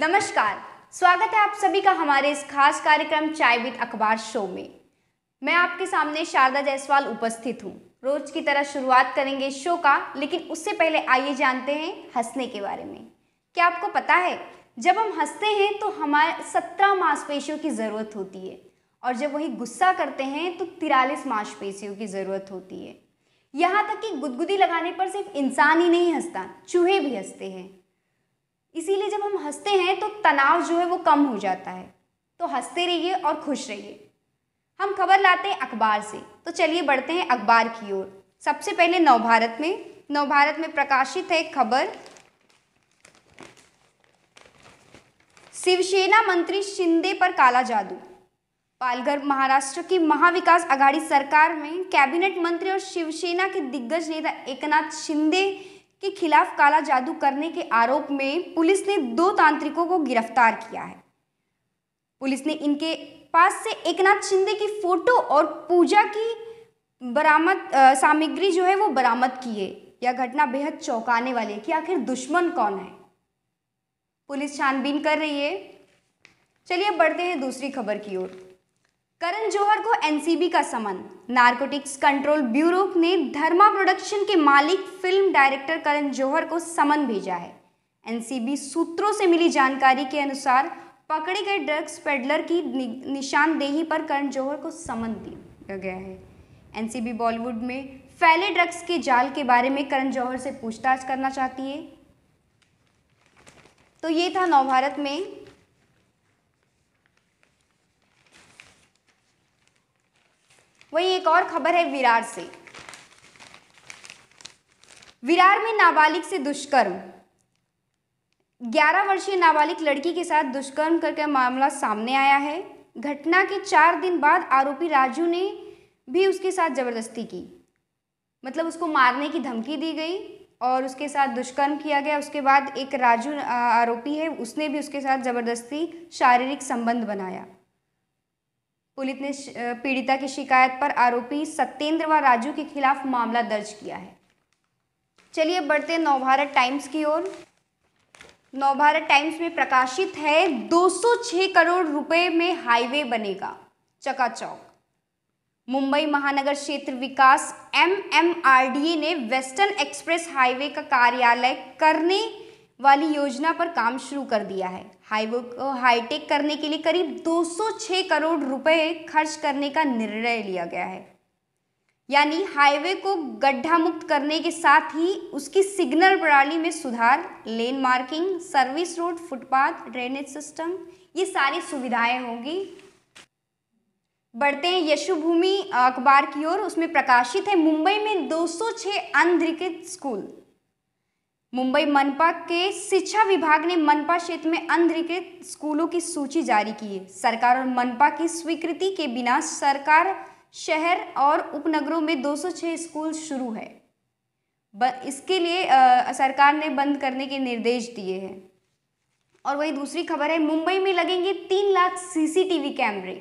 नमस्कार। स्वागत है आप सभी का हमारे इस खास कार्यक्रम चाय विद अखबार शो में। मैं आपके सामने शारदा जायसवाल उपस्थित हूँ। रोज की तरह शुरुआत करेंगे शो का, लेकिन उससे पहले आइए जानते हैं हंसने के बारे में। क्या आपको पता है, जब हम हँसते हैं तो हमारे सत्रह मांसपेशियों की ज़रूरत होती है, और जब वही गुस्सा करते हैं तो तिरालीस मांसपेशियों की ज़रूरत होती है। यहाँ तक कि गुदगुदी लगाने पर सिर्फ़ इंसान ही नहीं हंसता, चूहे भी हँसते हैं। इसीलिए जब हम हँसते हैं तो तनाव जो है वो कम हो जाता है। तो हँसते रहिए और खुश रहिए। हम खबर लाते हैं अखबार से। तो चलिए बढ़ते हैं अखबार की ओर। सबसे पहले नवभारत में। नवभारत में प्रकाशित है खबर। शिवसेना मंत्री शिंदे पर काला जादू। पालघर महाराष्ट्र की महाविकास आघाड़ी सरकार में कैबिनेट मंत्री और शिवसेना के दिग्गज नेता एकनाथ शिंदे के खिलाफ काला जादू करने के आरोप में पुलिस ने दो तांत्रिकों को गिरफ़्तार किया है। पुलिस ने इनके पास से एकनाथ शिंदे की फ़ोटो और पूजा की बरामद सामग्री जो है वो बरामद की है। यह घटना बेहद चौंकाने वाली है कि आखिर दुश्मन कौन है? पुलिस छानबीन कर रही है। चलिए बढ़ते हैं दूसरी खबर की ओर। करण जौहर को एनसीबी का समन नारकोटिक्स कंट्रोल ब्यूरो ने धर्मा प्रोडक्शन के मालिक फ़िल्म डायरेक्टर करण जौहर को समन भेजा है। एनसीबी सूत्रों से मिली जानकारी के अनुसार पकड़े गए ड्रग्स पेडलर की नि, निशानदेही पर करण जौहर को समन दिया गया है। एनसीबी बॉलीवुड में फैले ड्रग्स के जाल के बारे में करण जौहर से पूछताछ करना चाहती है। तो ये था नवभारत में वहीं एक और खबर है विरार से। विरार में नाबालिग से दुष्कर्म। 11 वर्षीय नाबालिग लड़की के साथ दुष्कर्म करके मामला सामने आया है। घटना के चार दिन बाद आरोपी राजू ने भी उसके साथ ज़बरदस्ती की। मतलब उसको मारने की धमकी दी गई और उसके साथ दुष्कर्म किया गया। उसके बाद एक राजू आरोपी है, उसने भी उसके साथ ज़बरदस्ती शारीरिक संबंध बनाया। पुलिस ने पीड़िता की शिकायत पर आरोपी सत्येंद्र व राजू के खिलाफ मामला दर्ज किया है। चलिए बढ़ते नवभारत टाइम्स की ओर। नवभारत टाइम्स में प्रकाशित है 206 करोड़ रुपए में हाईवे बनेगा चकाचौक। मुंबई महानगर क्षेत्र विकास एमएमआरडीए ने वेस्टर्न एक्सप्रेस हाईवे का कार्यालय करने वाली योजना पर काम शुरू कर दिया है। हाईवे को हाईटेक करने के लिए करीब 206 करोड़ रुपए खर्च करने का निर्णय लिया गया है। यानी हाईवे को गड्ढा मुक्त करने के साथ ही उसकी सिग्नल प्रणाली में सुधार, lane marking, service road, footpath, drainage system, ये सारी सुविधाएँ होंगी। बढ़ते हैं यशुभूमि अखबार की ओर, उसमें प्रकाशित है, मुंबई में 206 अनधिकृत स्कूल। मुंबई मनपा के शिक्षा विभाग ने मनपा क्षेत्र में अनधिकृत स्कूलों की सूची जारी की है। सरकार और मनपा की स्वीकृति के बिना सरकार शहर और उपनगरों में 206 स्कूल शुरू है। इसके लिए आ, सरकार ने बंद करने के निर्देश दिए हैं। और वही दूसरी खबर है मुंबई में लगेंगे तीन लाख सीसीटीवी कैमरे।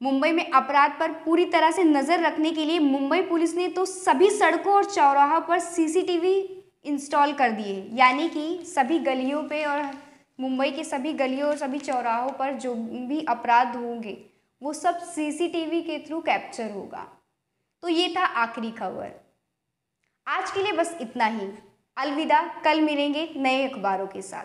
मुंबई में अपराध पर पूरी तरह से नज़र रखने के लिए मुंबई पुलिस ने तो सभी सड़कों और चौराहों पर सीसीटीवी इंस्टॉल कर दिए। यानी कि सभी गलियों पे और मुंबई के सभी गलियों और सभी चौराहों पर जो भी अपराध होंगे, वो सब सीसीटीवी के थ्रू कैप्चर होगा। तो ये था आखिरी खबर। आज के लिए बस इतना ही। अलविदा। कल मिलेंगे नए अखबारों के साथ।